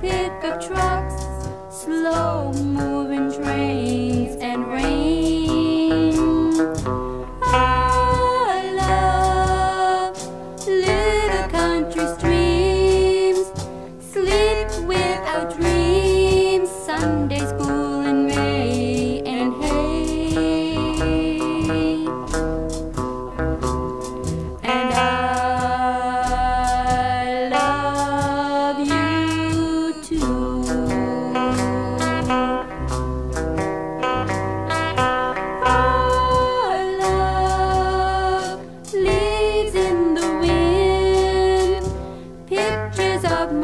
pickup trucks, slow moving trains, and rain.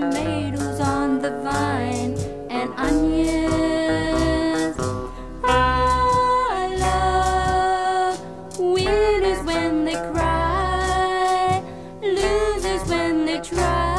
tomatoes on the vine and onions. I love winners when they cry, losers when they try.